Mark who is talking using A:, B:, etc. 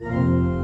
A: Música